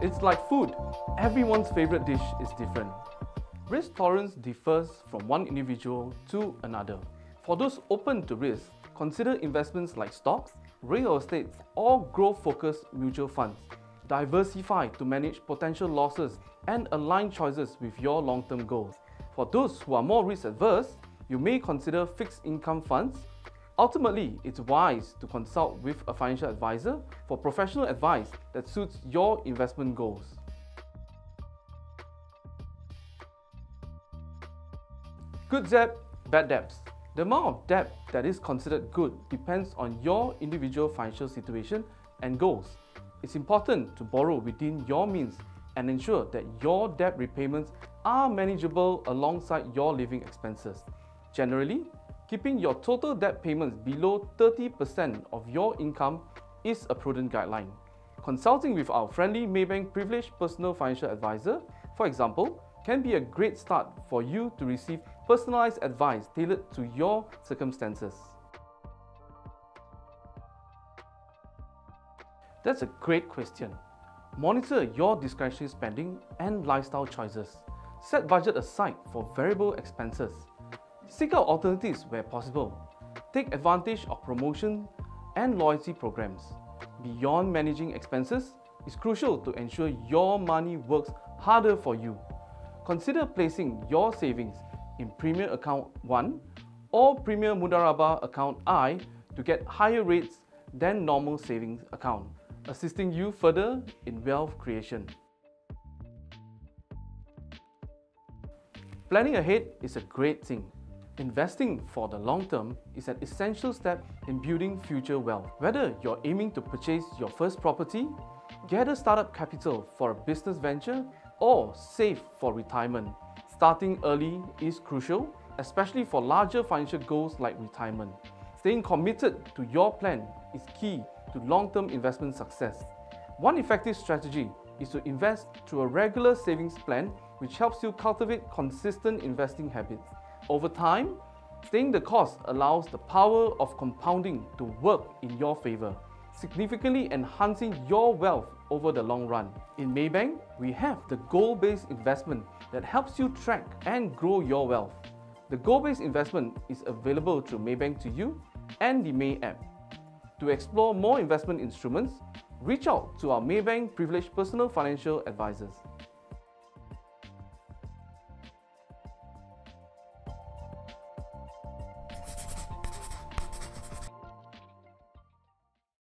It's like food. Everyone's favorite dish is different. Risk tolerance differs from one individual to another. For those open to risk, consider investments like stocks, real estate, or growth focused mutual funds. Diversify to manage potential losses and align choices with your long term goals. For those who are more risk-averse, you may consider fixed income funds. Ultimately, it's wise to consult with a financial advisor for professional advice that suits your investment goals. Good debt, bad debts. The amount of debt that is considered good depends on your individual financial situation and goals. It's important to borrow within your means and ensure that your debt repayments are manageable alongside your living expenses. Generally, keeping your total debt payments below 30% of your income is a prudent guideline. Consulting with our friendly Maybank Privileged Personal Financial Advisor, for example, can be a great start for you to receive personalized advice tailored to your circumstances. That's a great question. Monitor your discretionary spending and lifestyle choices. Set budget aside for variable expenses. Seek out alternatives where possible. Take advantage of promotion and loyalty programs. Beyond managing expenses, it's crucial to ensure your money works harder for you consider placing your savings in Premier Account 1 or Premier Mudharabah Account I to get higher rates than normal savings account, assisting you further in wealth creation. Planning ahead is a great thing. Investing for the long term is an essential step in building future wealth. Whether you're aiming to purchase your first property, gather startup capital for a business venture, or save for retirement. Starting early is crucial, especially for larger financial goals like retirement. Staying committed to your plan is key to long term investment success. One effective strategy is to invest through a regular savings plan which helps you cultivate consistent investing habits. Over time, staying the course allows the power of compounding to work in your favor significantly enhancing your wealth over the long run. In Maybank, we have the goal based investment that helps you track and grow your wealth. The goal based investment is available through Maybank2u and the MAE app. To explore more investment instruments, reach out to our Maybank Privileged Personal Financial Advisors.